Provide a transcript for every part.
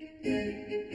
To the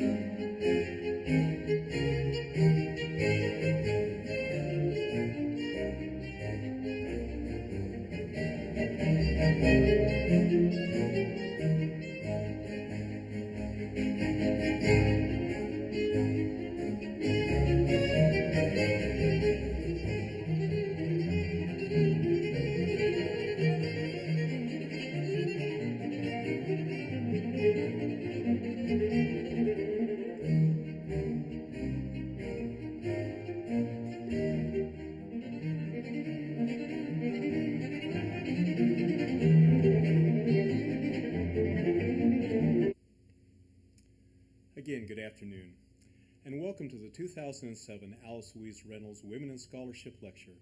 2007 Alice Louise Reynolds Women in Scholarship Lecture.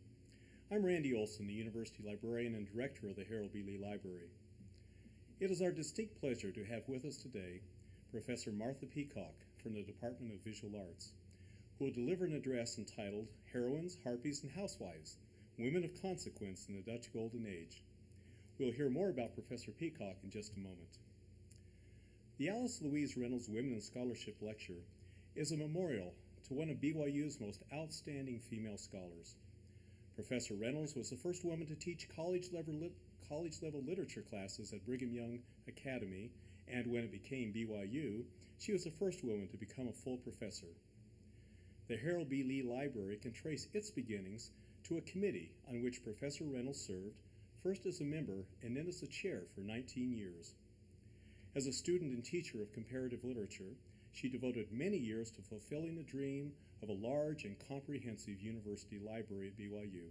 I'm Randy Olsen, the University Librarian and Director of the Harold B. Lee Library. It is our distinct pleasure to have with us today Professor Martha Peacock from the Department of Visual Arts, who will deliver an address entitled Heroines, Harpies, and Housewives Women of Consequence in the Dutch Golden Age. We'll hear more about Professor Peacock in just a moment. The Alice Louise Reynolds Women in Scholarship Lecture is a memorial one of BYU's most outstanding female scholars. Professor Reynolds was the first woman to teach college level, lit- college level literature classes at Brigham Young Academy, and when it became BYU, she was the first woman to become a full professor. The Harold B. Lee Library can trace its beginnings to a committee on which Professor Reynolds served, first as a member and then as a chair for 19 years. As a student and teacher of comparative literature, she devoted many years to fulfilling the dream of a large and comprehensive university library at BYU.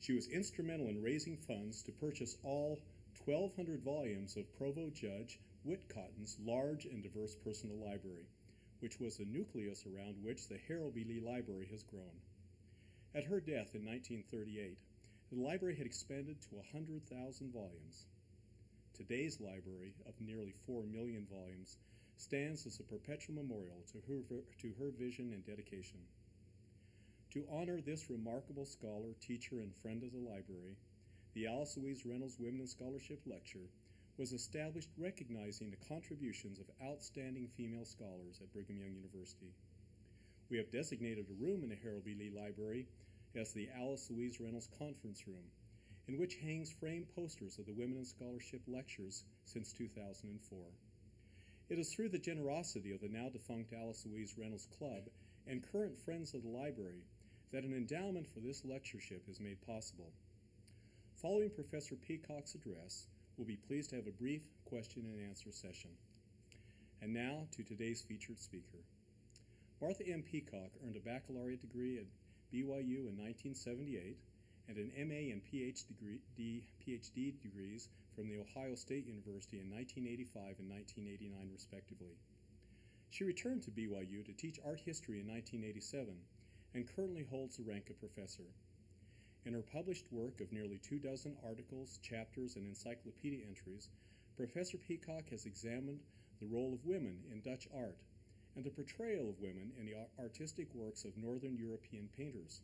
She was instrumental in raising funds to purchase all 1,200 volumes of Provo's Judge Whitecotton's large and diverse personal library, which was the nucleus around which the Harold B. Lee Library has grown. At her death in 1938, the library had expanded to 100,000 volumes. Today's library, of nearly 4 million volumes, stands as a perpetual memorial to her, to her vision and dedication. To honor this remarkable scholar, teacher, and friend of the library, the Alice Louise Reynolds Women in Scholarship Lecture was established recognizing the contributions of outstanding female scholars at Brigham Young University. We have designated a room in the Harold B. Lee Library as the Alice Louise Reynolds Conference Room in which hangs framed posters of the Women in Scholarship lectures since 2004. It is through the generosity of the now defunct Alice Louise Reynolds Club and current Friends of the Library that an endowment for this lectureship is made possible. Following Professor Peacock's address, we'll be pleased to have a brief question and answer session. And now to today's featured speaker. Martha M. Peacock earned a baccalaureate degree at BYU in 1978 and an MA and PhD, PhD degrees from the Ohio State University in 1985 and 1989, respectively. She returned to BYU to teach art history in 1987 and currently holds the rank of professor. In her published work of nearly two dozen articles, chapters, and encyclopedia entries, Professor Peacock has examined the role of women in Dutch art and the portrayal of women in the artistic works of Northern European painters.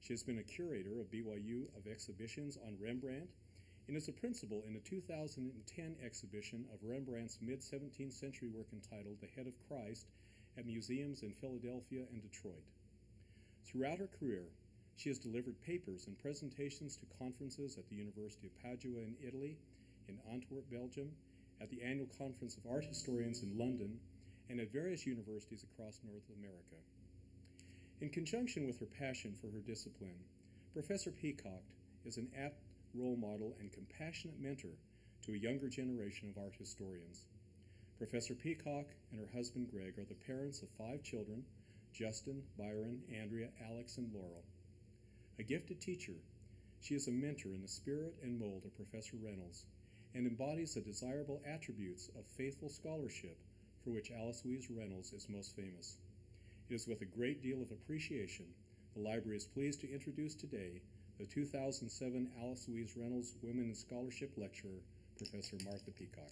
She has been a curator of BYU of exhibitions on Rembrandt and is a principal in a 2010 exhibition of Rembrandt's mid 17th century work entitled The Head of Christ at museums in Philadelphia and Detroit. Throughout her career, she has delivered papers and presentations to conferences at the University of Padua in Italy, in Antwerp, Belgium, at the annual Conference of Art Historians in London, and at various universities across North America. In conjunction with her passion for her discipline, Professor Peacock is an apt role model and compassionate mentor to a younger generation of art historians. Professor Peacock and her husband Greg are the parents of five children Justin, Byron, Andrea, Alex, and Laurel. A gifted teacher, she is a mentor in the spirit and mold of Professor Reynolds and embodies the desirable attributes of faithful scholarship for which Alice Louise Reynolds is most famous. It is with a great deal of appreciation the library is pleased to introduce today the 2007 Alice Louise Reynolds Women in Scholarship Lecturer, Professor Martha Peacock.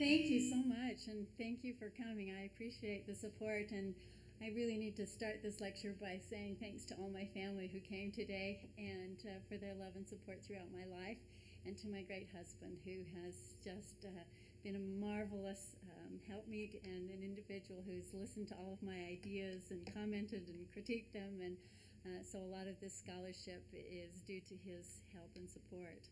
Thank you so much, and thank you for coming. I appreciate the support, and I really need to start this lecture by saying thanks to all my family who came today and uh, for their love and support throughout my life, and to my great husband who has just uh, been a marvelous um, helpmeet and an individual who's listened to all of my ideas and commented and critiqued them. And uh, so a lot of this scholarship is due to his help and support.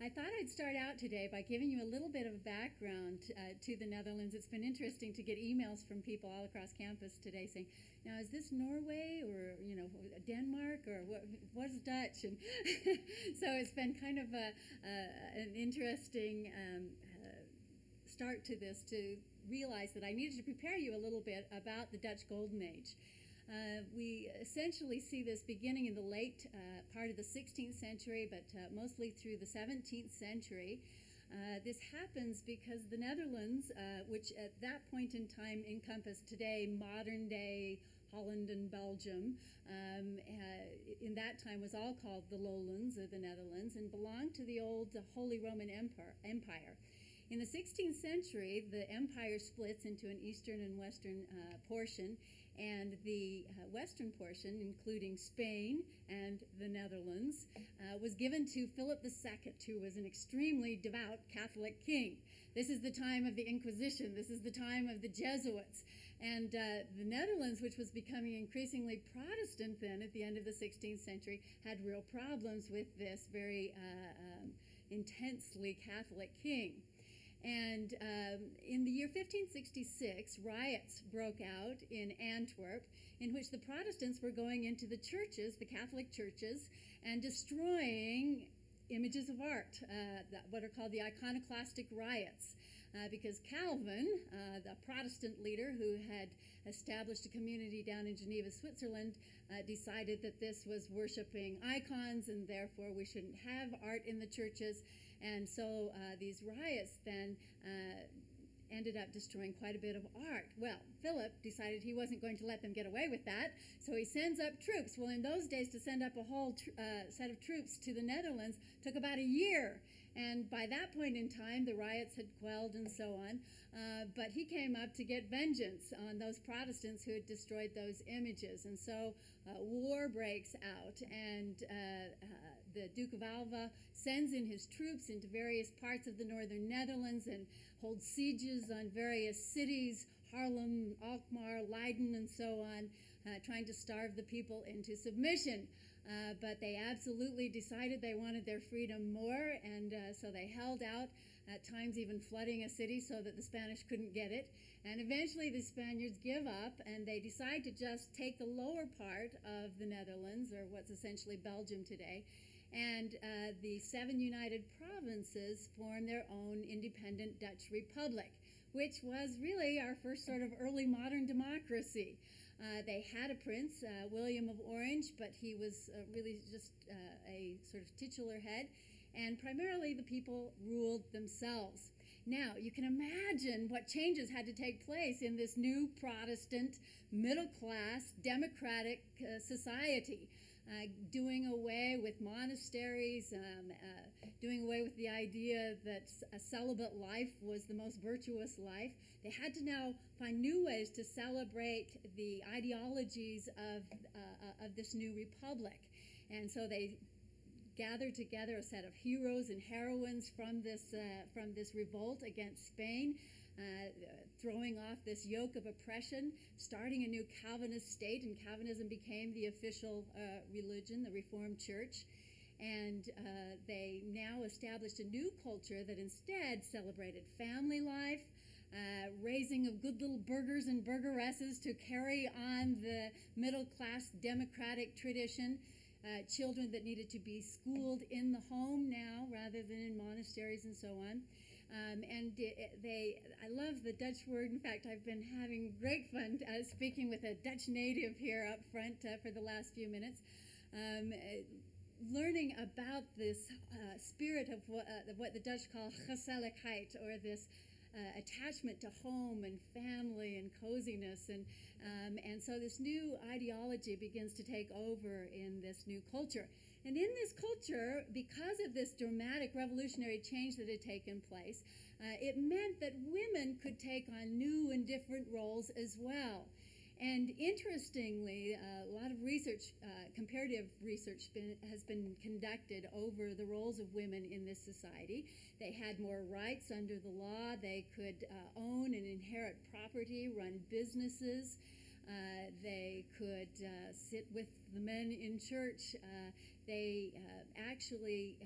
I thought I'd start out today by giving you a little bit of a background uh, to the Netherlands. It's been interesting to get emails from people all across campus today saying, "Now, is this Norway or you know Denmark or what, what's Dutch?" And so it's been kind of a, uh, an interesting um, uh, start to this to realize that I needed to prepare you a little bit about the Dutch Golden Age. Uh, we essentially see this beginning in the late uh, part of the 16th century, but uh, mostly through the 17th century. Uh, this happens because the Netherlands, uh, which at that point in time encompassed today modern day Holland and Belgium, um, in that time was all called the Lowlands of the Netherlands and belonged to the old Holy Roman Empire. Empire. In the 16th century, the empire splits into an eastern and western portion, and the uh, western portion, including Spain and the Netherlands, uh, was given to Philip II, who was an extremely devout Catholic king. This is the time of the Inquisition. This is the time of the Jesuits. And uh, the Netherlands, which was becoming increasingly Protestant then at the end of the 16th century, had real problems with this very uh, um, intensely Catholic king. And um, in the year 1566, riots broke out in Antwerp in which the Protestants were going into the churches, the Catholic churches, and destroying images of art, uh, what are called the iconoclastic riots. Uh, because Calvin, uh, the Protestant leader who had established a community down in Geneva, Switzerland, uh, decided that this was worshiping icons and therefore we shouldn't have art in the churches. And so uh, these riots then uh, ended up destroying quite a bit of art. Well, Philip decided he wasn't going to let them get away with that, so he sends up troops. Well, in those days, to send up a whole uh, set of troops to the Netherlands took about a year. And by that point in time, the riots had quelled and so on. Uh, but he came up to get vengeance on those Protestants who had destroyed those images. And so uh, war breaks out, and uh, uh the Duke of Alva sends in his troops into various parts of the northern Netherlands and holds sieges on various cities, Haarlem, Alkmaar, Leiden, and so on, uh, trying to starve the people into submission. Uh, but they absolutely decided they wanted their freedom more, and uh, so they held out, at times even flooding a city so that the Spanish couldn't get it. And eventually the Spaniards give up, and they decide to just take the lower part of the Netherlands, or what's essentially Belgium today, and uh, the seven united provinces formed their own independent Dutch republic, which was really our first sort of early modern democracy. Uh, they had a prince, uh, William of Orange, but he was uh, really just uh, a sort of titular head, and primarily the people ruled themselves. Now, you can imagine what changes had to take place in this new Protestant, middle class, democratic uh, society uh, doing away with monasteries, um, uh, doing away with the idea that a celibate life was the most virtuous life. They had to now find new ways to celebrate the ideologies of, uh, of this new republic. And so they gathered together a set of heroes and heroines from this, uh, from this revolt against Spain. Uh, throwing off this yoke of oppression, starting a new Calvinist state, and Calvinism became the official uh, religion, the Reformed Church. And uh, they now established a new culture that instead celebrated family life, uh, raising of good little burghers and burgeresses to carry on the middle class democratic tradition. Uh, children that needed to be schooled in the home now rather than in monasteries and so on. Um, and they, I love the Dutch word. In fact, I've been having great fun uh, speaking with a Dutch native here up front uh, for the last few minutes, um, uh, learning about this uh, spirit of what, uh, what, the Dutch call gezelligheid, or this uh, attachment to home and family and coziness. And, um, and so this new ideology begins to take over in this new culture. And in this culture, because of this dramatic revolutionary change that had taken place, uh, it meant that women could take on new and different roles as well. And interestingly, uh, a lot of research, uh, comparative research, been, has been conducted over the roles of women in this society. They had more rights under the law. They could uh, own and inherit property, run businesses. Uh, they could uh, sit with the men in church. Uh, they actually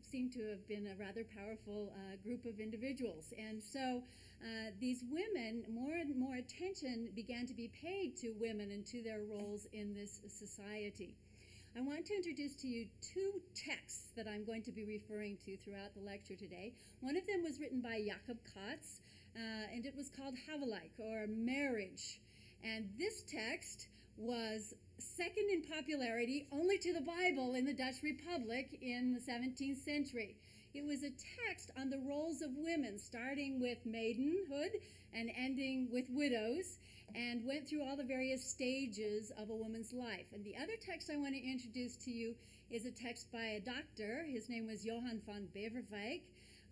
seem to have been a rather powerful group of individuals. And so uh, these women, more and more attention began to be paid to women and to their roles in this society. I want to introduce to you two texts that I'm going to be referring to throughout the lecture today. One of them was written by Jacob Cats, uh, and it was called Huwelijk, or Marriage. And this text was second in popularity only to the Bible in the Dutch Republic in the 17th century. It was a text on the roles of women, starting with maidenhood and ending with widows, and went through all the various stages of a woman's life. And the other text I want to introduce to you is a text by a doctor. His name was Johann von Beverwijk,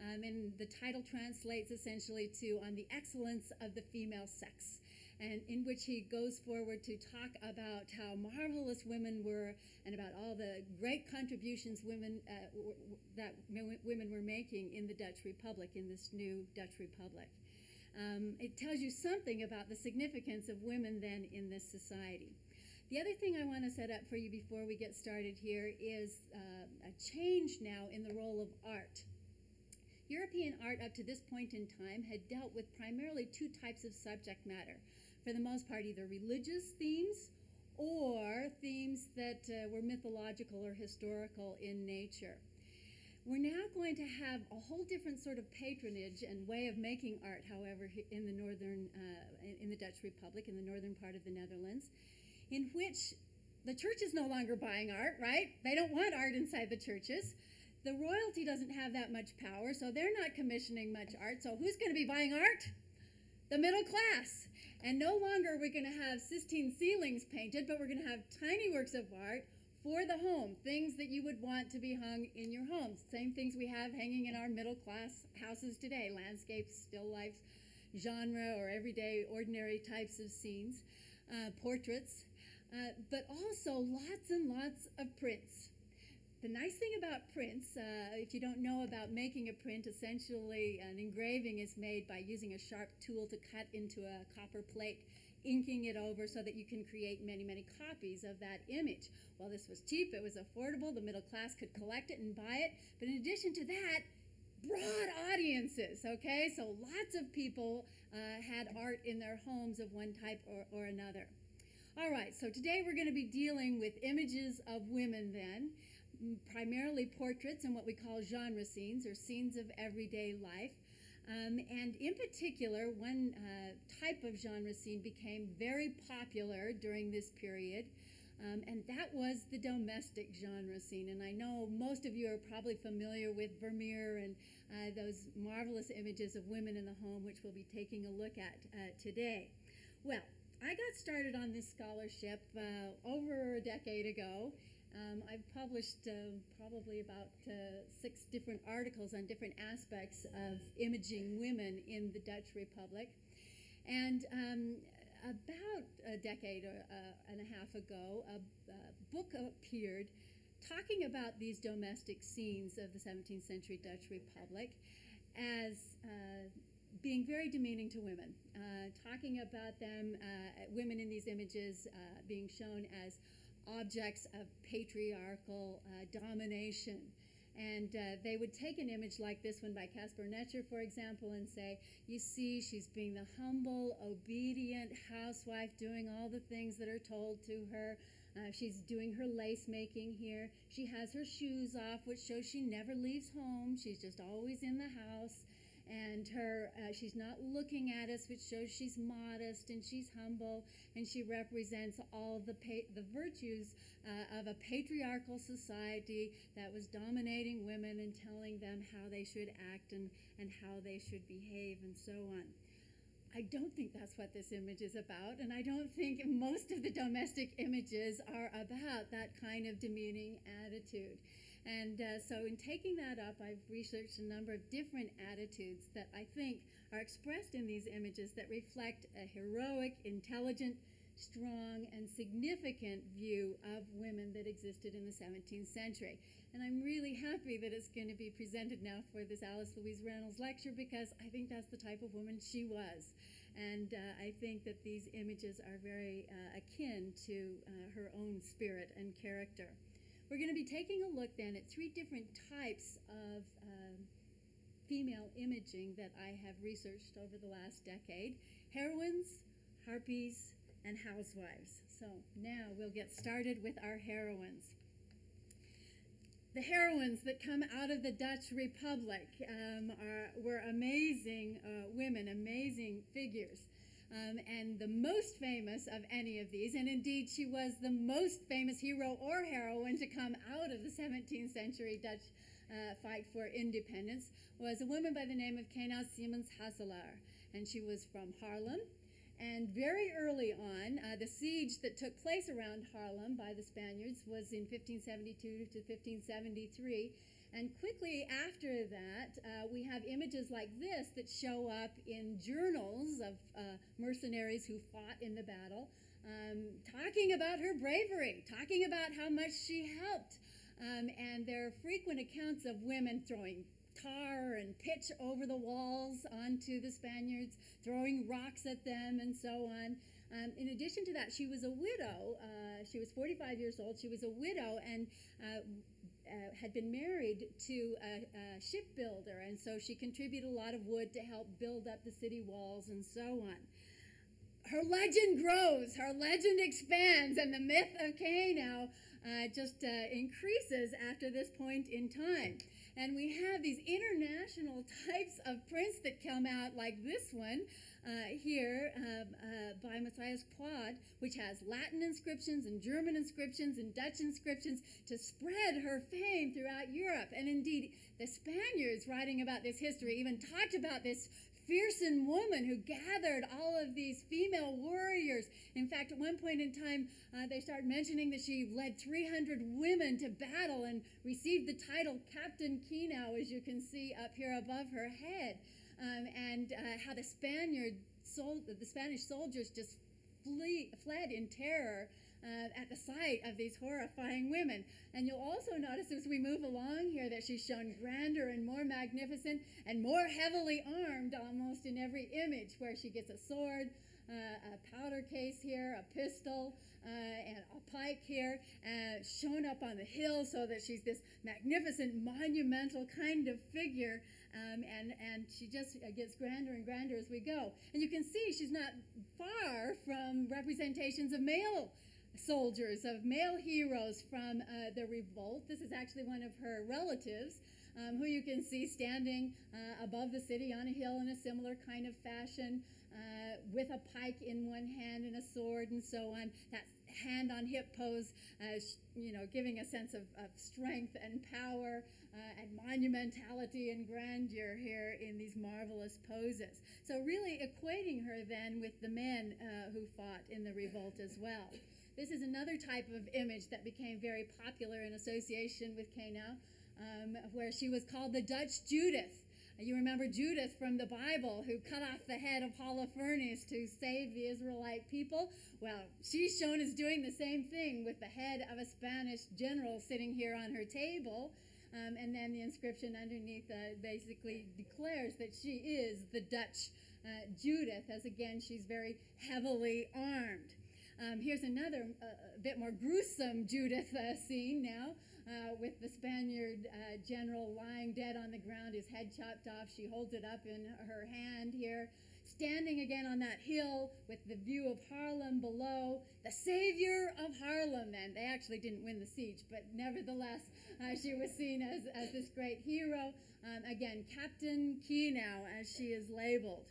um, and the title translates essentially to On the Excellence of the Female Sex and in which he goes forward to talk about how marvelous women were and about all the great contributions women uh, that women were making in the Dutch Republic, in this new Dutch Republic. Um, it tells you something about the significance of women then in this society. The other thing I want to set up for you before we get started here is uh, a change now in the role of art. European art up to this point in time had dealt with primarily two types of subject matter for the most part, either religious themes or themes that uh, were mythological or historical in nature. We're now going to have a whole different sort of patronage and way of making art, however, in the northern, uh, in the Dutch Republic, in the northern part of the Netherlands, in which the church is no longer buying art, right? They don't want art inside the churches. The royalty doesn't have that much power, so they're not commissioning much art. So who's going to be buying art? The middle class. And no longer are we going to have Sistine ceilings painted, but we're going to have tiny works of art for the home, things that you would want to be hung in your home. Same things we have hanging in our middle class houses today landscapes, still lifes, genre, or everyday, ordinary types of scenes, uh, portraits, uh, but also lots and lots of prints. The nice thing about prints, uh, if you don't know about making a print, essentially an engraving is made by using a sharp tool to cut into a copper plate, inking it over so that you can create many, many copies of that image. Well, this was cheap, it was affordable, the middle class could collect it and buy it, but in addition to that, broad audiences, okay? So lots of people uh, had art in their homes of one type or, or another. All right, so today we're going to be dealing with images of women then primarily portraits and what we call genre scenes or scenes of everyday life. Um, and in particular, one uh, type of genre scene became very popular during this period, um, and that was the domestic genre scene. And I know most of you are probably familiar with Vermeer and uh, those marvelous images of women in the home, which we'll be taking a look at uh, today. Well, I got started on this scholarship uh, over a decade ago, um, I've published uh, probably about uh, six different articles on different aspects of imaging women in the Dutch Republic. And um, about a decade or, uh, and a half ago, a, a, book appeared talking about these domestic scenes of the 17th century Dutch Republic as uh, being very demeaning to women, uh, talking about them, uh, women in these images being shown as objects of patriarchal uh, domination. And uh, they would take an image like this one by Caspar Netscher, for example, and say, You see, she's being the humble, obedient housewife, doing all the things that are told to her. Uh, she's doing her lace making here. She has her shoes off, which shows she never leaves home. She's just always in the house and her uh, she's not looking at us, which shows she's modest and she's humble, and she represents all the pa- the virtues uh, of a patriarchal society that was dominating women and telling them how they should act and, and how they should behave and so on. I don't think that's what this image is about, and I don't think most of the domestic images are about that kind of demeaning attitude. And uh, so, in taking that up, I've researched a number of different attitudes that I think are expressed in these images that reflect a heroic, intelligent, strong and significant view of women that existed in the 17th century. And I'm really happy that it's going to be presented now for this Alice Louise Reynolds lecture because I think that's the type of woman she was. And uh, I think that these images are very uh, akin to uh, her own spirit and character. We're going to be taking a look then at three different types of um, female imaging that I have researched over the last decade heroines, harpies, and housewives. So now we'll get started with our heroines. The heroines that come out of the Dutch Republic um, are, were amazing uh, women, amazing figures. Um, and the most famous of any of these, and indeed she was the most famous hero or heroine to come out of the 17th century Dutch uh, fight for independence, was a woman by the name of Kenau Simons Hasselaar. And she was from Haarlem. And very early on, uh, the siege that took place around Haarlem by the Spaniards was in 1572 to 1573. And quickly after that, uh, we have images like this that show up in journals of uh, mercenaries who fought in the battle, um, talking about her bravery, talking about how much she helped. Um, and there are frequent accounts of women throwing tar and pitch over the walls onto the Spaniards, throwing rocks at them, and so on. Um, in addition to that, she was a widow. Uh, she was 45 years old. She was a widow and uh, uh, had been married to a, a, shipbuilder, and so she contributed a lot of wood to help build up the city walls and so on. Her legend grows, her legend expands, and the myth of Kenau uh, just uh, increases after this point in time. And we have these international types of prints that come out, like this one uh, here um, uh, by Matthias Quad, which has Latin inscriptions and German inscriptions and Dutch inscriptions to spread her fame throughout Europe. And indeed, the Spaniards writing about this history even talked about this fearsome woman who gathered all of these female warriors. In fact, at one point in time, uh, they start mentioning that she led 300 women to battle and received the title Captain Kenau, as you can see up here above her head. Um, and uh, how the Spaniard sol- the Spanish soldiers just flee, fled in terror uh, at the sight of these horrifying women. And you'll also notice as we move along here that she's shown grander and more magnificent and more heavily armed almost in every image, where she gets a sword, uh, a powder case here, a pistol, uh, and a pike here, uh, shown up on the hill so that she's this magnificent, monumental kind of figure. Um, and, and she just gets grander and grander as we go. And you can see she's not far from representations of male soldiers, of male heroes from uh, the revolt. This is actually one of her relatives, um, who you can see standing uh, above the city on a hill in a similar kind of fashion, uh, with a pike in one hand and a sword and so on. That hand on hip pose, uh, you know, giving a sense of, of strength and power uh, and monumentality and grandeur here in these marvelous poses. So, really equating her then with the men uh, who fought in the revolt as well. This is another type of image that became very popular in association with Kenau, um, where she was called the Dutch Judith. You remember Judith from the Bible who cut off the head of Holofernes to save the Israelite people? Well, she's shown as doing the same thing with the head of a Spanish general sitting here on her table. Um, and then the inscription underneath uh, basically declares that she is the Dutch uh, Judith, as again, she's very heavily armed. Um, here's another uh, bit more gruesome Judith uh, scene now. Uh, with the Spaniard uh, general lying dead on the ground, his head chopped off. She holds it up in her hand here, standing again on that hill with the view of Haarlem below. The savior of Haarlem. then. They actually didn't win the siege, but nevertheless, uh, she was seen as, as this great hero. Um, again, Captain Kenau, as she is labeled.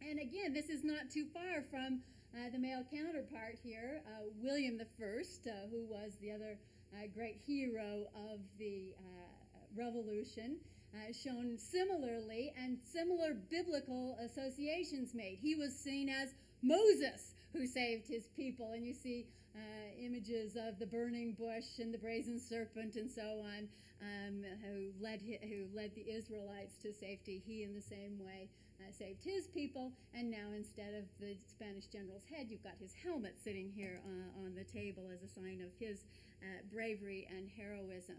And again, this is not too far from uh, the male counterpart here, uh, William I, uh, who was the other uh, great hero of the uh, Revolution, uh, shown similarly and similar biblical associations made. He was seen as Moses who saved his people, and you see images of the burning bush and the brazen serpent and so on, um, who led who led the Israelites to safety. He, in the same way, uh, saved his people. And now, instead of the Spanish general's head, you've got his helmet sitting here uh, on the table as a sign of his uh, bravery and heroism.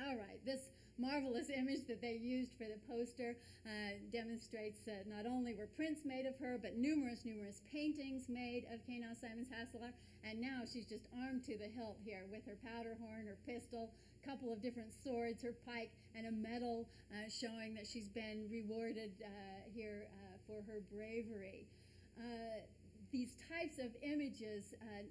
All right, this marvelous image that they used for the poster uh, demonstrates that not only were prints made of her, but numerous, numerous paintings made of Kenau Simons Hasselaar. And now she's just armed to the hilt here with her powder horn, her pistol, a couple of different swords, her pike, and a medal uh, showing that she's been rewarded uh, here uh, for her bravery. Uh, these types of images uh,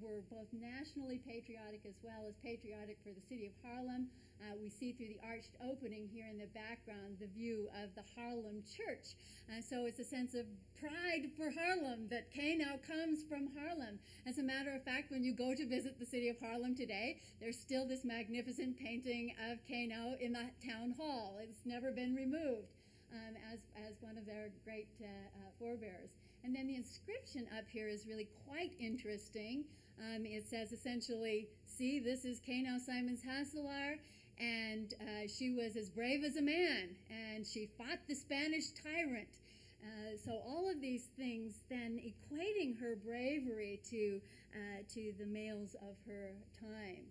were both nationally patriotic as well as patriotic for the city of Haarlem. Uh, we see through the arched opening here in the background the view of the Haarlem Church. Uh, so it's a sense of pride for Haarlem that Kenau comes from Haarlem. As a matter of fact, when you go to visit the city of Harlem today, there's still this magnificent painting of Kenau in the town hall. It's never been removed. Um, as, as one of their great uh, uh, forebears. And then the inscription up here is really quite interesting. Um, it says essentially, see, this is Kenau Simons Hasselaar, and uh, she was as brave as a man, and she fought the Spanish tyrant. Uh, so all of these things then equating her bravery to uh, to the males of her time.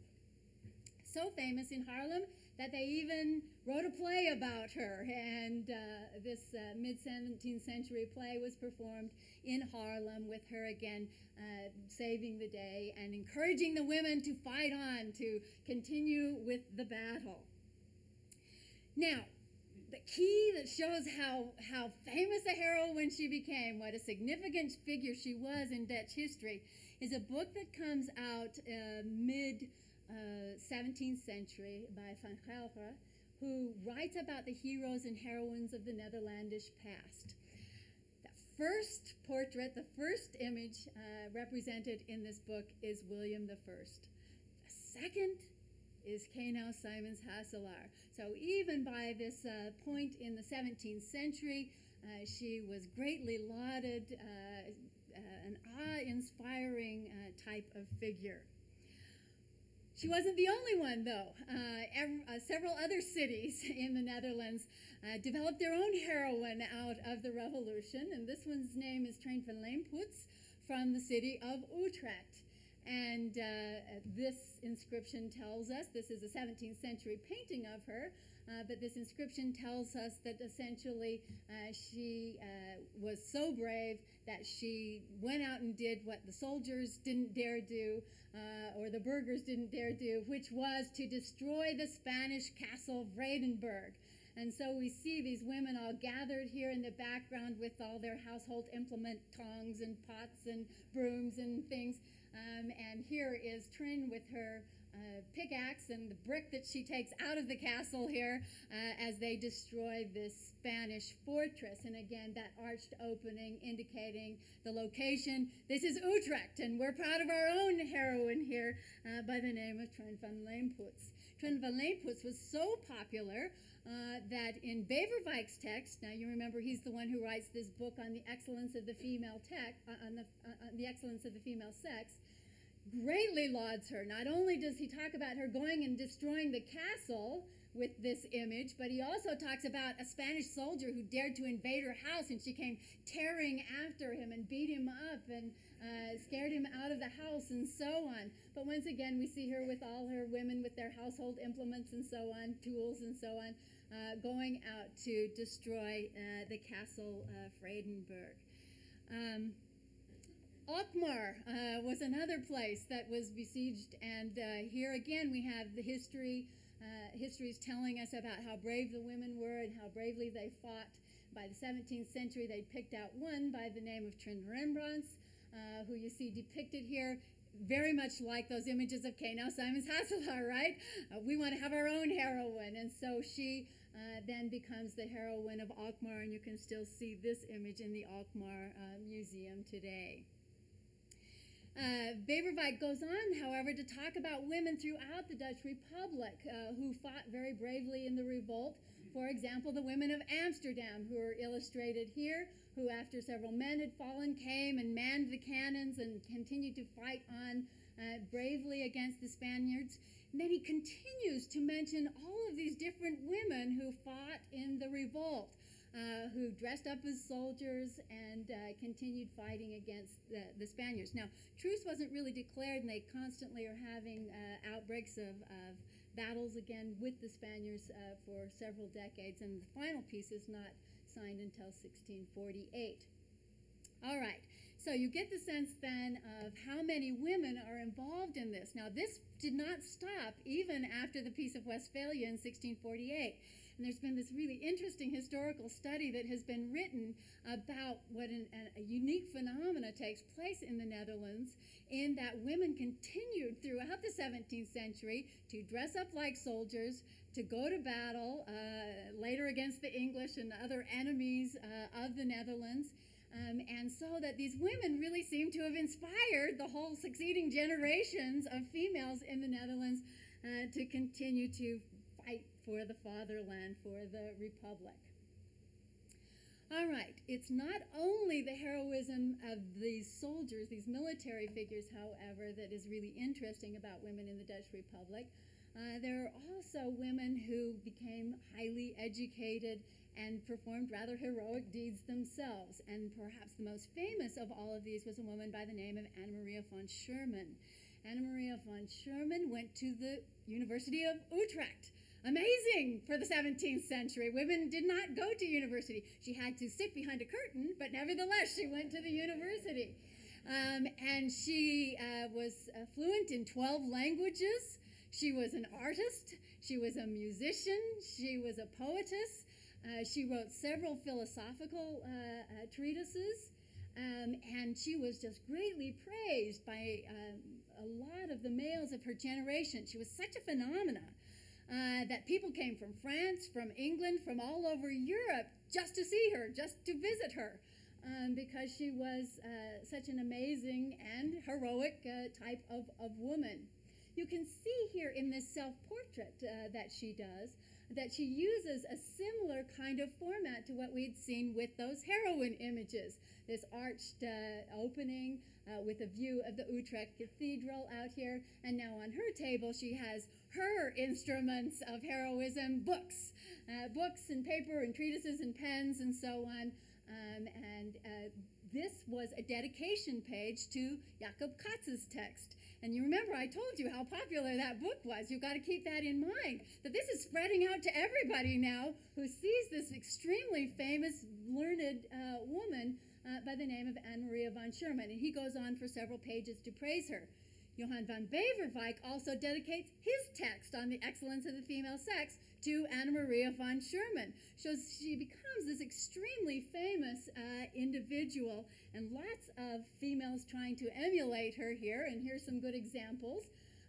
So famous in Haarlem that they even wrote a play about her, and uh, this uh, mid 17th century play was performed in Haarlem with her again uh, saving the day and encouraging the women to fight on, to continue with the battle. Now, the key that shows how, how famous a heroine she became, what a significant figure she was in Dutch history, is a book that comes out uh, 17th uh, century by Van Gelre, who writes about the heroes and heroines of the Netherlandish past. The first portrait, the first image uh, represented in this book is William I. The second is Kenau Simons Hasselaar. So even by this uh, point in the 17th century, uh, she was greatly lauded, uh, uh an awe-inspiring uh, type of figure. She wasn't the only one, though. Uh, uh, several other cities in the Netherlands uh, developed their own heroine out of the revolution, and this one's name is Trijn van Leemput from the city of Utrecht. And uh, this inscription tells us this is a 17th century painting of her, but this inscription tells us that essentially uh, she uh, was so brave that she went out and did what the soldiers didn't dare do, uh, or the burghers didn't dare do, which was to destroy the Spanish castle of Vredenburg. And so we see these women all gathered here in the background with all their household implement tongs and pots and brooms and things. Um, and here is Trin with her uh, pickaxe and the brick that she takes out of the castle here uh, as they destroy this Spanish fortress. And again, that arched opening indicating the location. This is Utrecht, and we're proud of our own heroine here uh, by the name of Trijn van Leemput. Trijn van Leemput was so popular uh, that in Beverwijck's text, now you remember he's the one who writes this book on the excellence of the female text, uh, on the, uh, on the excellence of the female sex, greatly lauds her. Not only does he talk about her going and destroying the castle with this image, but he also talks about a Spanish soldier who dared to invade her house and she came tearing after him and beat him up and uh, scared him out of the house and so on. But once again, we see her with all her women with their household implements and so on, tools and so on, uh, going out to destroy uh, the castle of Vredenburg. Um, Alkmaar uh, was another place that was besieged, and uh, here again we have the history. Uh, history is telling us about how brave the women were and how bravely they fought. By the 17th century, they picked out one by the name of Trijn Rembrands, uh, who you see depicted here very much like those images of Kenau Simons Hasselaar, right? Uh, we want to have our own heroine. And so she uh, then becomes the heroine of Alkmaar, and you can still see this image in the Alkmaar uh, Museum today. Uh, goes on, however, to talk about women throughout the Dutch Republic uh, who fought very bravely in the revolt. For example, the women of Amsterdam, who are illustrated here, who, after several men had fallen, came and manned the cannons and continued to fight on uh, bravely against the Spaniards. And then he continues to mention all of these different women who fought in the revolt. Uh, who dressed up as soldiers and uh, continued fighting against the, the, Spaniards. Now, truce wasn't really declared, and they constantly are having uh, outbreaks of, of, battles again with the Spaniards uh, for several decades, and the final peace is not signed until 1648. All right, so you get the sense then of how many women are involved in this. Now, this did not stop even after the Peace of Westphalia in 1648. And there's been this really interesting historical study that has been written about what an, a unique phenomena takes place in the Netherlands, in that women continued throughout the 17th century to dress up like soldiers, to go to battle uh, later against the English and other enemies uh, of the Netherlands. Um, and so that these women really seem to have inspired the whole succeeding generations of females in the Netherlands uh, to continue to for the fatherland, for the republic. All right, it's not only the heroism of these soldiers, these military figures, however, that is really interesting about women in the Dutch Republic. Uh, there are also women who became highly educated and performed rather heroic deeds themselves. And perhaps the most famous of all of these was a woman by the name of Anna Maria von Schurman. Anna Maria von Schurman went to the University of Utrecht. Amazing for the 17th century. Women did not go to university. She had to sit behind a curtain, but nevertheless, she went to the university. Um, and she uh, was uh, fluent in 12 languages. She was an artist. She was a musician. She was a poetess. Uh, she wrote several philosophical uh, uh, treatises, um, and she was just greatly praised by um, a lot of the males of her generation. She was such a phenomena uh, that people came from France, from England, from all over Europe just to see her, just to visit her. Um, because she was uh, such an amazing and heroic uh, type of, of woman. You can see here in this self portrait that she does that she uses a similar kind of format to what we'd seen with those heroine images. This arched uh, opening uh, with a view of the Utrecht Cathedral out here, and now on her table she has her instruments of heroism, books, uh, books and paper and treatises and pens and so on. Um, and uh, this was a dedication page to Jacob Cats's text. And you remember I told you how popular that book was. You've got to keep that in mind. That this is spreading out to everybody now who sees this extremely famous, learned uh, woman uh, by the name of Anne Maria von Schurman. And he goes on for several pages to praise her. Johann von Beverwijk also dedicates his text on the excellence of the female sex to Anna Maria von Schurman. So she becomes this extremely famous uh, individual, and lots of females trying to emulate her here. And here's some good examples.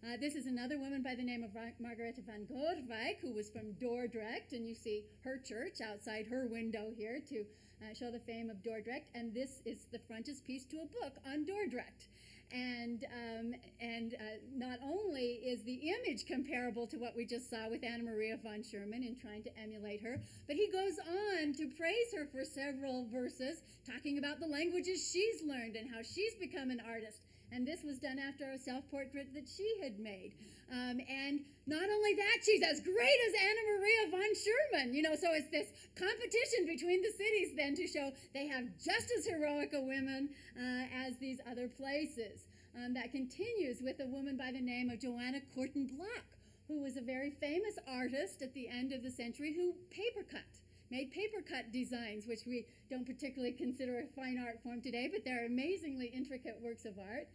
Uh, this is another woman by the name of Margaretha van Godewijck, who was from Dordrecht, and you see her church outside her window here to uh, show the fame of Dordrecht. And this is the frontispiece to a book on Dordrecht. And, um, and uh, not only is the image comparable to what we just saw with Anna Maria von Schurman in trying to emulate her, but he goes on to praise her for several verses, talking about the languages she's learned and how she's become an artist. And this was done after a self portrait that she had made. Um, and not only that, she's as great as Anna Maria von Schurman. You know, so it's this competition between the cities then to show they have just as heroic a women uh, as these other places. Um, that continues with a woman by the name of Joanna Koerten Blok, who was a very famous artist at the end of the century who paper cut made paper cut designs, which we don't particularly consider a fine art form today, but they're amazingly intricate works of art.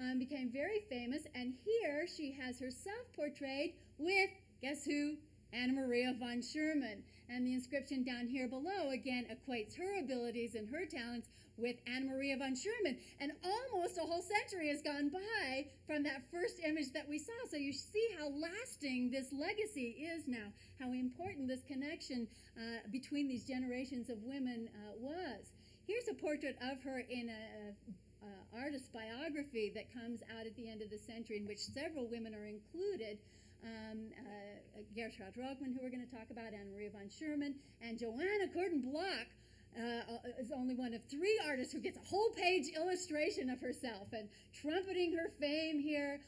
Um, became very famous, and here she has herself portrayed with, guess who? Anna Maria von Schurman. And the inscription down here below again equates her abilities and her talents with Anna Maria von Schurman. And almost a whole century has gone by from that first image that we saw. So you see how lasting this legacy is now, how important this connection uh, between these generations of women uh, was. Here's a portrait of her in a, uh, artist biography that comes out at the end of the century in which several women are included. Um, uh, Geertruydt Roghman, who we're going to talk about, Anna Maria von Schurman, and Joanna Koerten Blok, uh, is only one of three artists who gets a whole page illustration of herself and trumpeting her fame here,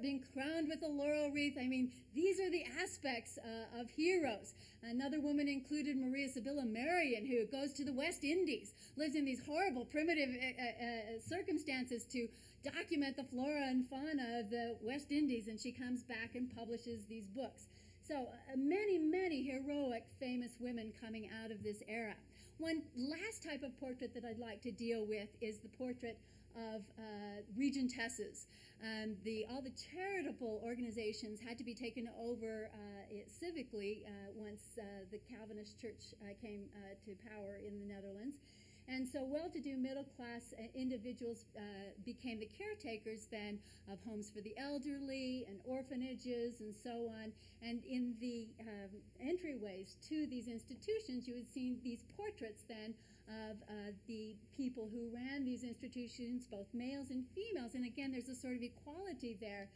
being crowned with a laurel wreath. I mean, these are the aspects uh, of heroes. Another woman included Maria Sibylla Merian, who goes to the West Indies, lives in these horrible, primitive uh, uh, circumstances to document the flora and fauna of the West Indies, and she comes back and publishes these books. So, uh, many, many heroic, famous women coming out of this era. One last type of portrait that I'd like to deal with is the portrait of uh, regentesses. Um, the, all the charitable organizations had to be taken over uh, civically uh, once uh, the Calvinist Church uh, came uh, to power in the Netherlands. And so well to do middle class uh, individuals uh, became the caretakers then of homes for the elderly and orphanages and so on. And in the um, entryways to these institutions, you would see these portraits then of uh, the people who ran these institutions, both males and females. And again, there's a sort of equality there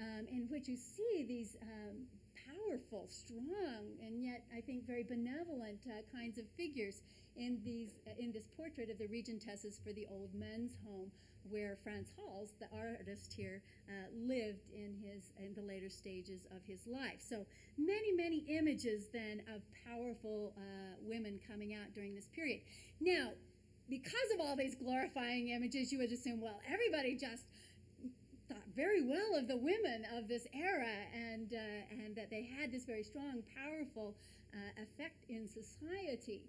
um, in which you see these. Um, powerful, strong, and yet I think very benevolent uh, kinds of figures in these uh, in this portrait of the regentesses for the old men's home, where Frans Hals, the artist here, uh, lived in his in the later stages of his life. So many many images then of powerful uh, women coming out during this period. Now, because of all these glorifying images, you would assume well everybody just very well of the women of this era and uh, and that they had this very strong, powerful uh, effect in society.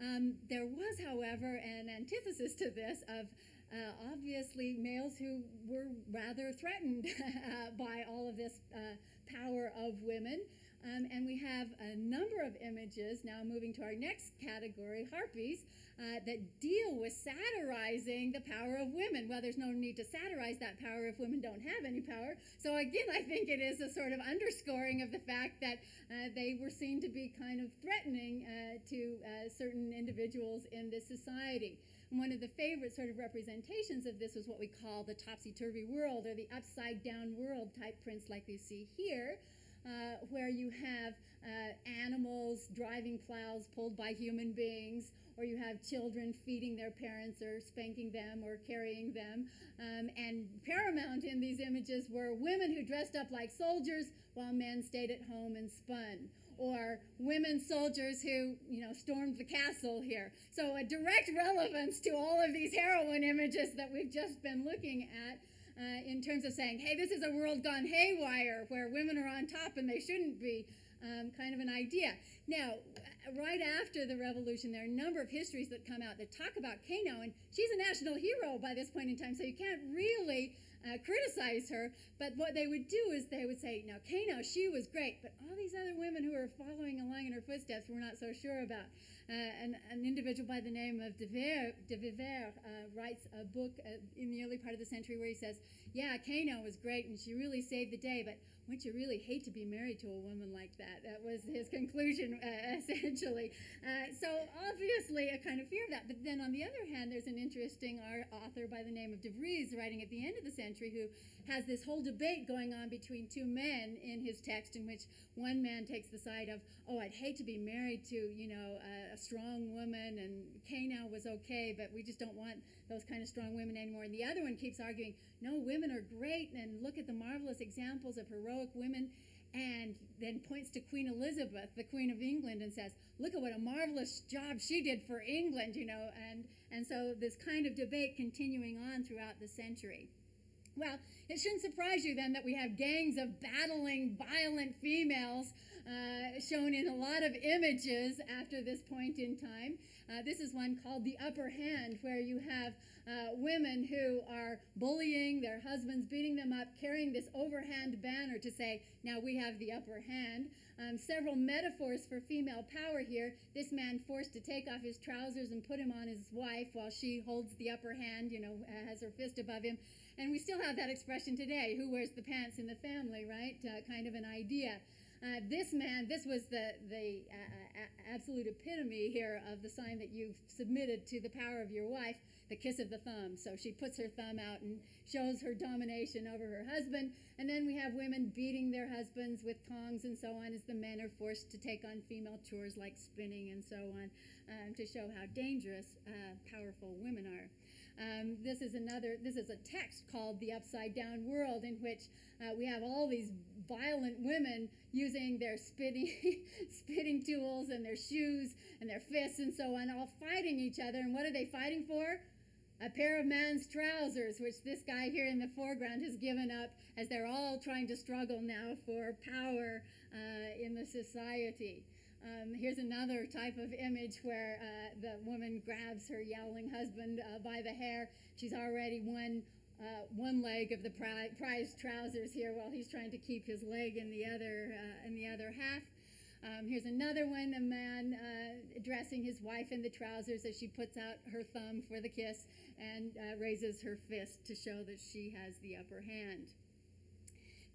Um, there was, however, an antithesis to this of uh, obviously males who were rather threatened uh, by all of this uh, power of women. Um, and we have a number of images, now moving to our next category, harpies, uh, that deal with satirizing the power of women. Well, there's no need to satirize that power if women don't have any power. So, again, I think it is a sort of underscoring of the fact that uh, they were seen to be kind of threatening uh, to uh, certain individuals in this society. And one of the favorite sort of representations of this was what we call the topsy turvy world or the upside down world type prints, like you see here. Uh, where you have uh, animals driving plows pulled by human beings, or you have children feeding their parents or spanking them or carrying them. Um, and paramount in these images were women who dressed up like soldiers while men stayed at home and spun. Or women soldiers who, you know, stormed the castle here. So a direct relevance to all of these heroine images that we've just been looking at uh, in terms of saying, hey, this is a world gone haywire where women are on top and they shouldn't be, um, kind of an idea. Now, right after the revolution, there are a number of histories that come out that talk about Kenau, and she's a national hero by this point in time, so you can't really uh, criticize her. But what they would do is they would say, now, Kenau, she was great, but all these other women who were following along in her footsteps, we're not so sure about. Uh, an, an, individual by the name of de Viver uh, writes a book uh, in the early part of the century where he says, Yeah, Kenau was great and she really saved the day, but wouldn't you really hate to be married to a woman like that? That was his conclusion, uh, essentially. Uh, so, obviously, a kind of fear of that. But then, on the other hand, there's an interesting author by the name of De Vries writing at the end of the century who has this whole debate going on between two men in his text, in which one man takes the side of, oh, I'd hate to be married to, you know, a, a strong woman, and Kenau was okay, but we just don't want those kind of strong women anymore. And the other one keeps arguing, no, women are great, and look at the marvelous examples of heroic women and then points to Queen Elizabeth, the Queen of England, and says, "Look at what a marvelous job she did for England," you know, and and so this kind of debate continuing on throughout the century. Well, it shouldn't surprise you then that we have gangs of battling, violent females uh, shown in a lot of images after this point in time. Uh, this is one called The Upper Hand, where you have uh, women who are bullying their husbands, beating them up, carrying this overhand banner to say, now we have the upper hand. Um, several metaphors for female power here. This man forced to take off his trousers and put him on his wife while she holds the upper hand, you know, has her fist above him. And we still have that expression today who wears the pants in the family, right? Uh, kind of an idea. Uh, this man, this was the, the uh, uh absolute epitome here of the sign that you've submitted to the power of your wife, the kiss of the thumb. So she puts her thumb out and shows her domination over her husband. And then we have women beating their husbands with tongs and so on as the men are forced to take on female chores like spinning and so on um, to show how dangerous uh, powerful women are. Um, this is another, this is a text called The Upside Down World in which uh, we have all these violent women using their spitting, spitting tools and their shoes and their fists and so on, all fighting each other. And what are they fighting for? A pair of man's trousers, which this guy here in the foreground has given up as they're all trying to struggle now for power uh, in the society. Um, here's another type of image where uh, the woman grabs her yowling husband uh, by the hair. She's already won uh, one leg of the pri- prize trousers here while he's trying to keep his leg in the other uh, in the other half. Um, here's another one, a man uh, addressing his wife in the trousers as she puts out her thumb for the kiss and uh, raises her fist to show that she has the upper hand.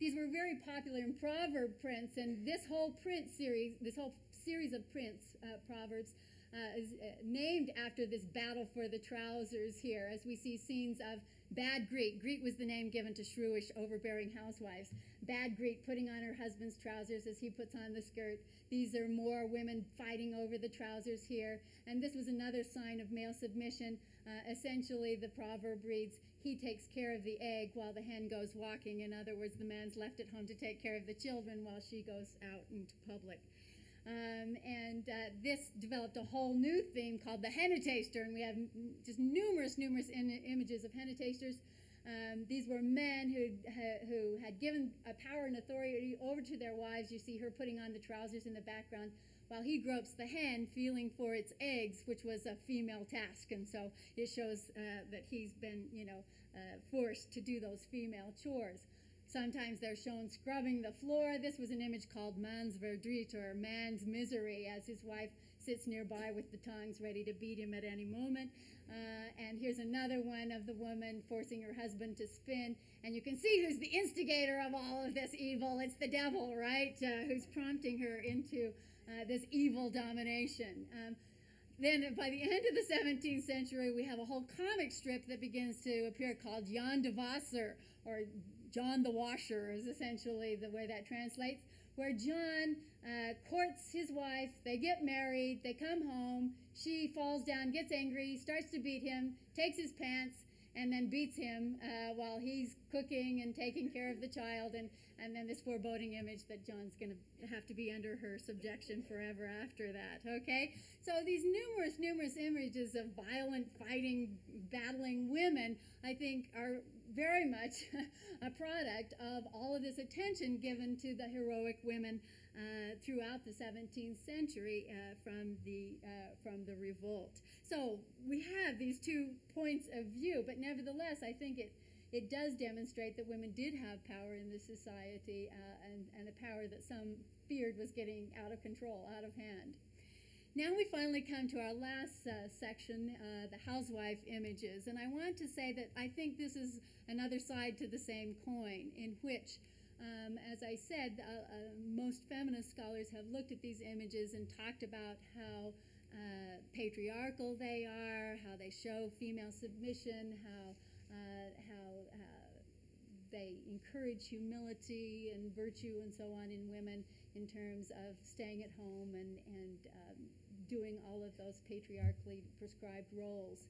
These were very popular in proverb prints, and this whole print series, this whole series of prints, uh, proverbs, uh, is uh, named after this battle for the trousers here, as we see scenes of Bad Griet. Griet was the name given to shrewish, overbearing housewives. Bad Griet putting on her husband's trousers as he puts on the skirt. These are more women fighting over the trousers here. And this was another sign of male submission. Uh, essentially, the proverb reads, He takes care of the egg while the hen goes walking. In other words, the man's left at home to take care of the children while she goes out into public. Um, and uh, this developed a whole new theme called the Henna-taster, and we have just numerous, numerous images of Henna-tasters. Um, these were men who who had given a power and authority over to their wives. You see her putting on the trousers in the background, while he gropes the hen, feeling for its eggs, which was a female task. And so it shows uh, that he's been, you know, uh, forced to do those female chores. Sometimes they're shown scrubbing the floor. This was an image called Man's Verdriet, or Man's Misery, as his wife sits nearby with the tongs ready to beat him at any moment. Uh, and here's another one of the woman forcing her husband to spin. And you can see who's the instigator of all of this evil. It's the devil, right? Uh, who's prompting her into uh, this evil domination. Um, then by the end of the 17th century, we have a whole comic strip that begins to appear called Jan de Wasser, or John the Washer is essentially the way that translates, where John uh, courts his wife, they get married, they come home, she falls down, gets angry, starts to beat him, takes his pants, and then beats him uh, while he's cooking and taking care of the child, and, and then this foreboding image that John's going to have to be under her subjection forever after that, okay? So these numerous, numerous images of violent, fighting, battling women, I think, are very much a product of all of this attention given to the heroic women uh, throughout the 17th century uh, from the uh, from the revolt. So we have these two points of view, but nevertheless, I think it it does demonstrate that women did have power in this society, uh, and and a power that some feared was getting out of control, out of hand. Now we finally come to our last uh, section, uh, the housewife images. And I want to say that I think this is another side to the same coin, in which, um, as I said, uh, uh most feminist scholars have looked at these images and talked about how uh, patriarchal they are, how they show female submission, how, how they encourage humility and virtue and so on in women in terms of staying at home and, and um, doing all of those patriarchally prescribed roles.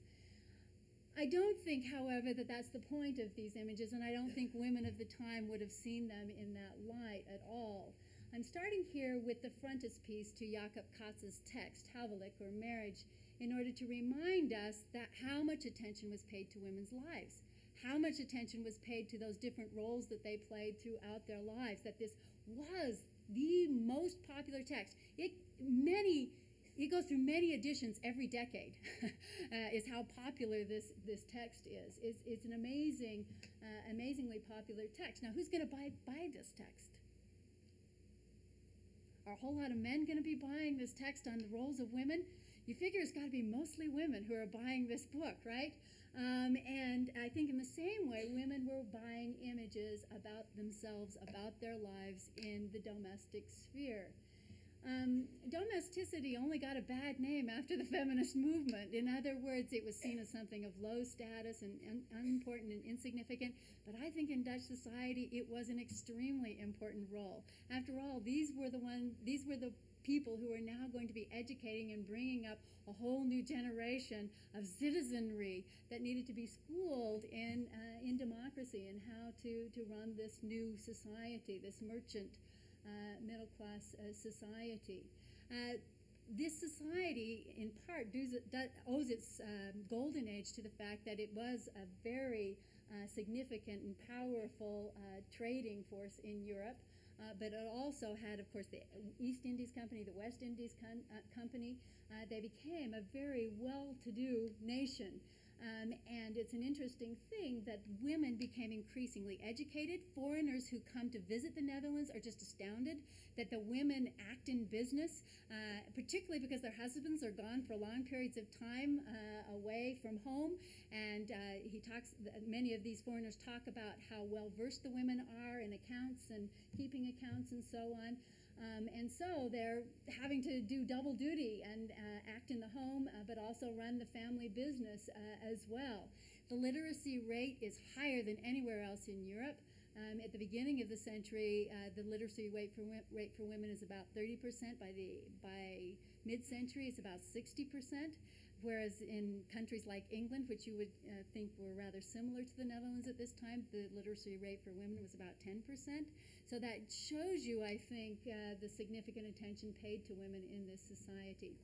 I don't think, however, that that's the point of these images, and I don't think women of the time would have seen them in that light at all. I'm starting here with the frontispiece to Jacob Cats's text, Houwelick, or Marriage, in order to remind us that how much attention was paid to women's lives, how much attention was paid to those different roles that they played throughout their lives, that this was the most popular text. It, many it goes through many editions every decade, uh, is how popular this, this text is. It's, it's an amazing, uh, amazingly popular text. Now, who's going to buy, buy this text? Are a whole lot of men going to be buying this text on the roles of women? You figure it's got to be mostly women who are buying this book, right? Um, and I think in the same way, women were buying images about themselves, about their lives in the domestic sphere. Um, domesticity only got a bad name after the feminist movement. In other words, it was seen as something of low status and un- unimportant and insignificant. But I think in Dutch society, it was an extremely important role. After all, these were the one, these were the people who are now going to be educating and bringing up a whole new generation of citizenry that needed to be schooled in uh, in democracy and how to to run this new society, this merchant uh, middle class uh, society. Uh, this society, in part, owes its um, golden age to the fact that it was a very uh, significant and powerful uh, trading force in Europe. Uh, but it also had, of course, the East Indies Company, the West Indies Company. they became a very well to do nation. Um, and it's an interesting thing that women became increasingly educated. Foreigners who come to visit the Netherlands are just astounded that the women act in business, uh, particularly because their husbands are gone for long periods of time uh, away from home. And uh, he talks, many of these foreigners talk about how well versed the women are in accounts and keeping accounts and so on. Um, and so they're having to do double duty and uh, act in the home, uh, but also run the family business uh, as well. The literacy rate is higher than anywhere else in Europe. Um, at the beginning of the century, uh, the literacy rate for, rate for women is about 30%. By the by mid-century, it's about 60% whereas in countries like England, which you would uh, think were rather similar to the Netherlands at this time, the literacy rate for women was about 10%. So that shows you, I think, uh, the significant attention paid to women in this society.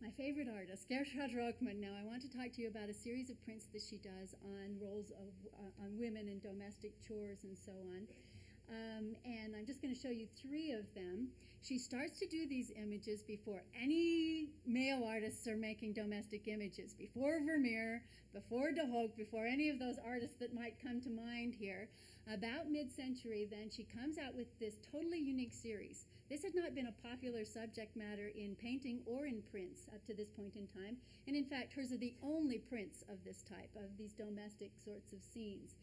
My favorite artist, Geertruydt Roghman. Now, I want to talk to you about a series of prints that she does on roles of uh, on women and domestic chores and so on. Um, and I'm just going to show you three of them. She starts to do these images before any male artists are making domestic images, before Vermeer, before de Hooch, before any of those artists that might come to mind here. About mid century, then, she comes out with this totally unique series. This had not been a popular subject matter in painting or in prints up to this point in time. And in fact, hers are the only prints of this type, of these domestic sorts of scenes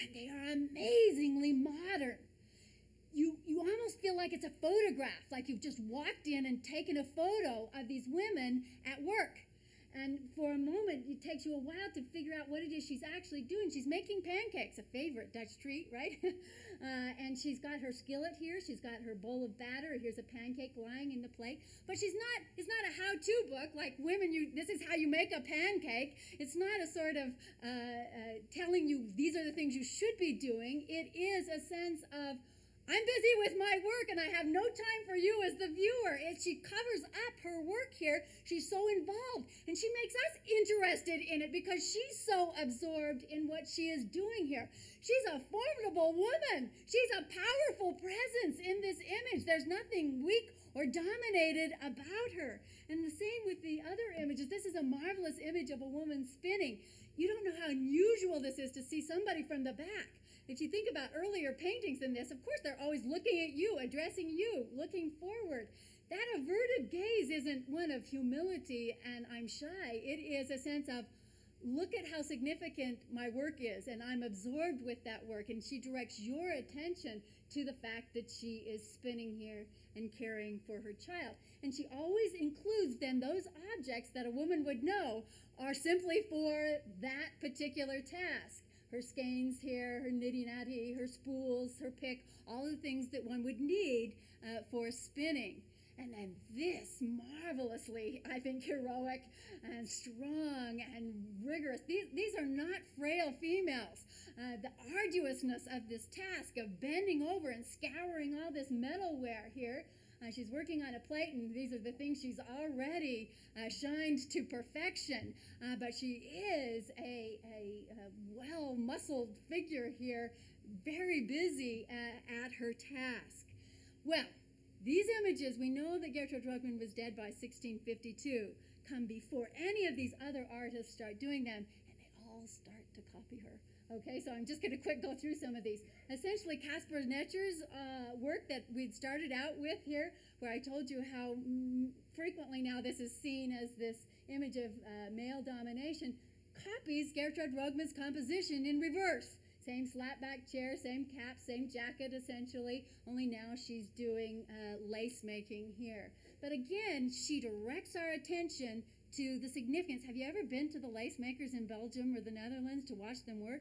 and they are amazingly modern. You, you almost feel like it's a photograph, like you've just walked in and taken a photo of these women at work. And for a moment, it takes you a while to figure out what it is she's actually doing. She's making pancakes, a favorite Dutch treat, right? uh, and she's got her skillet here. She's got her bowl of batter. Here's a pancake lying in the plate. But she's not. It's not a how-to book like women. You. This is how you make a pancake. It's not a sort of uh, uh, telling you these are the things you should be doing. It is a sense of I'm busy with my work and I have no time for you as the viewer. And she covers up her work here. She's so involved and she makes us interested in it because she's so absorbed in what she is doing here. She's a formidable woman. She's a powerful presence in this image. There's nothing weak or dominated about her. And the same with the other images. This is a marvelous image of a woman spinning. You don't know how unusual this is to see somebody from the back. If you think about earlier paintings than this, of course they're always looking at you, addressing you, looking forward. That averted gaze isn't one of humility and I'm shy. It is a sense of, look at how significant my work is, and I'm absorbed with that work. And she directs your attention to the fact that she is spinning here and caring for her child. And she always includes then those objects that a woman would know are simply for that particular task her skeins here, her niddy noddy, her spools, her pick, all the things that one would need uh, for spinning. And then this marvelously, I think, heroic and strong and rigorous. These, these are not frail females. Uh, the arduousness of this task of bending over and scouring all this metalware here uh, she's working on a plate, and these are the things she's already uh, shined to perfection. Uh, but she is a, a, a well muscled figure here, very busy at, at her task. Well, these images, we know that Geertruydt Roghman was dead by 1652, come before any of these other artists start doing them, and they all start to copy her. Okay, so I'm just going to quick go through some of these. Essentially, Caspar Netscher's uh, work that we'd started out with here, where I told you how frequently now this is seen as this image of uh, male domination, copies Geertruydt Roghman's composition in reverse. Same slapback chair, same cap, same jacket essentially, only now she's doing uh, lace making here. But again, she directs our attention to the significance. Have you ever been to the lace makers in Belgium or the Netherlands to watch them work?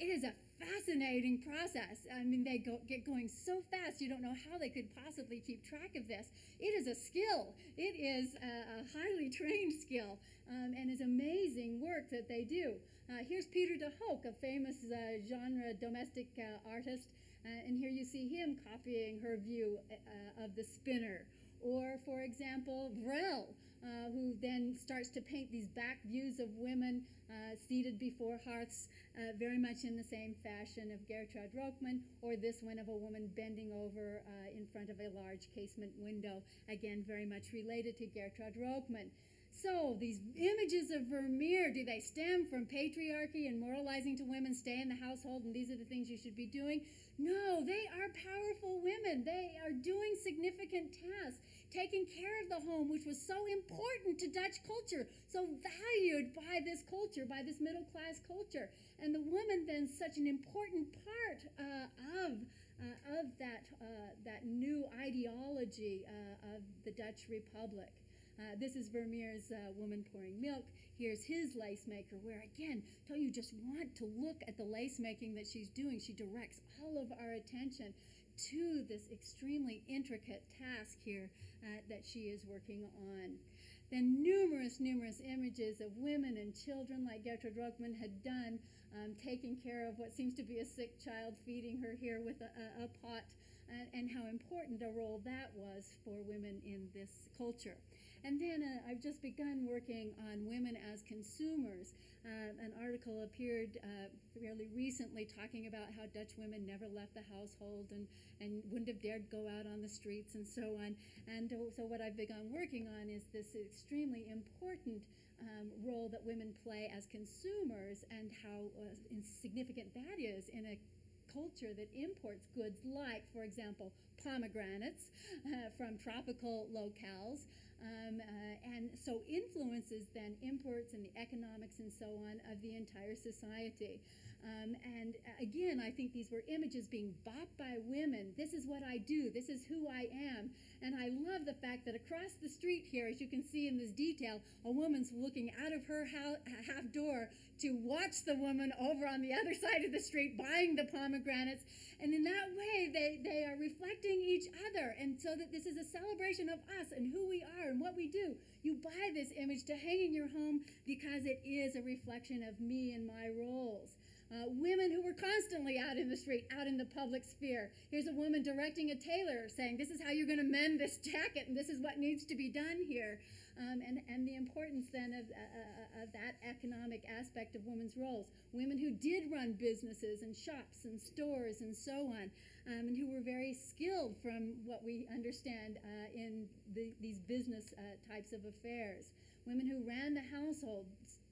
It is a fascinating process. I mean, they go, get going so fast, you don't know how they could possibly keep track of this. It is a skill, it is a, a highly trained skill, um, and is amazing work that they do. Uh, here's Peter de Hooch, a famous uh, genre domestic uh, artist, uh, and here you see him copying her view uh, of the spinner. Or, for example, Vrel, uh, who then starts to paint these back views of women uh, seated before hearths, uh, very much in the same fashion of Geertruydt Roghman, or this one of a woman bending over uh, in front of a large casement window, again, very much related to Geertruydt Roghman. So, these images of Vermeer, do they stem from patriarchy and moralizing to women, stay in the household, and these are the things you should be doing? No, they are powerful women. They are doing significant tasks, taking care of the home, which was so important to Dutch culture, so valued by this culture, by this middle class culture. And the woman then such an important part uh, of. Uh, of that, uh, that new ideology uh, of the Dutch Republic. Uh, this is Vermeer's uh, Woman Pouring Milk. Here's his lace maker, where again, don't you just want to look at the lace making that she's doing? She directs all of our attention to this extremely intricate task here uh, that she is working on. Then numerous, numerous images of women and children, like Geertruydt Roghman had done, um, taking care of what seems to be a sick child, feeding her here with a, a, pot, and, and how important a role that was for women in this culture. And then uh, I've just begun working on women as consumers. Uh, an article appeared uh, fairly recently talking about how Dutch women never left the household and, and wouldn't have dared go out on the streets and so on. And so what I've begun working on is this extremely important um, role that women play as consumers and how uh, significant that is in a culture that imports goods like, for example, pomegranates uh, from tropical locales, um, uh, and so influences then imports and the economics and so on of the entire society. Um, and uh, again, I think these were images being bought by women. This is what I do. This is who I am. And I love the fact that across the street here, as you can see in this detail, a woman's looking out of her half door to watch the woman over on the other side of the street buying the pomegranates. And in that way, they, they are reflecting each other. And so that this is a celebration of us and who we are and what we do. You buy this image to hang in your home because it is a reflection of me and my roles. Uh, women who were constantly out in the street, out in the public sphere. Here's a woman directing a tailor saying, This is how you're going to mend this jacket, and this is what needs to be done here. Um, and, and the importance then of, uh, uh, of that economic aspect of women's roles. Women who did run businesses and shops and stores and so on, um, and who were very skilled from what we understand uh, in the, these business uh, types of affairs. Women who ran the household,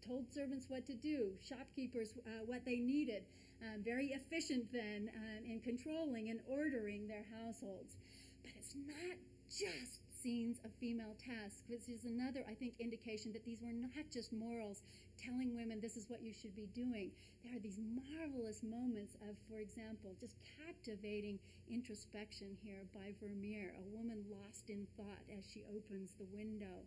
told servants what to do, shopkeepers uh, what they needed, um, very efficient then um, in controlling and ordering their households. But it's not just scenes of female tasks, which is another, I think, indication that these were not just morals telling women this is what you should be doing. There are these marvelous moments of, for example, just captivating introspection here by Vermeer, a woman lost in thought as she opens the window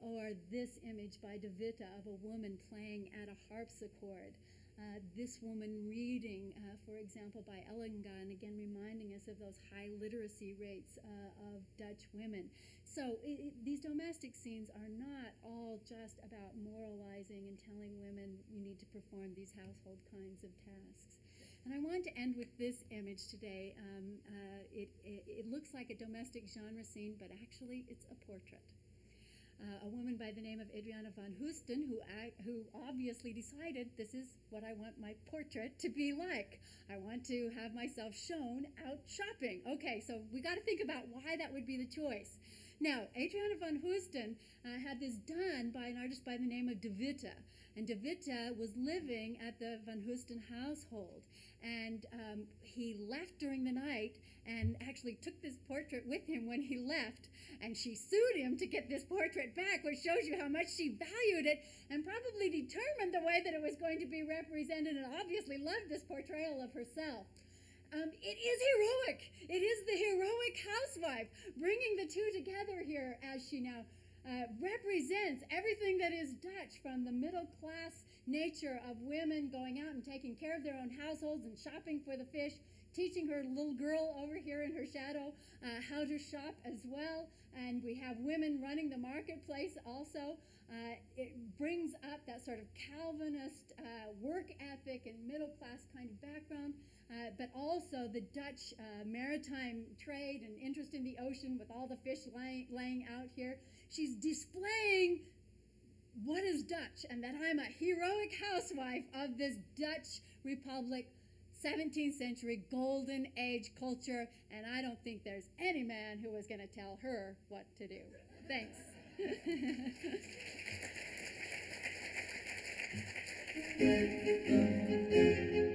or this image by De Witte of a woman playing at a harpsichord. Uh, this woman reading, uh, for example, by Elinga, again reminding us of those high literacy rates uh, of Dutch women. So it, it, these domestic scenes are not all just about moralizing and telling women you need to perform these household kinds of tasks. And I want to end with this image today. Um, uh, it, it looks like a domestic genre scene, but actually it's a portrait uh, a woman by the name of Adriana van Heusden, who, I, who obviously decided this is what I want my portrait to be like. I want to have myself shown out shopping. Okay, so we got to think about why that would be the choice. Now, Adriana van Heusden uh, had this done by an artist by the name of De Witte. And De Witte was living at the Van Heusden household. And um, he left during the night and actually took this portrait with him when he left. And she sued him to get this portrait back, which shows you how much she valued it and probably determined the way that it was going to be represented and obviously loved this portrayal of herself. Um, it is heroic. It is the heroic housewife bringing the two together here as she now uh, represents everything that is Dutch from the middle class nature of women going out and taking care of their own households and shopping for the fish, teaching her little girl over here in her shadow uh, how to shop as well. And we have women running the marketplace also. Uh, it brings up that sort of Calvinist uh, work ethic and middle class kind of background. Uh, but also the Dutch uh, maritime trade and interest in the ocean with all the fish laying, laying out here. She's displaying what is Dutch and that I'm a heroic housewife of this Dutch Republic 17th century golden age culture, and I don't think there's any man who was going to tell her what to do. Thanks.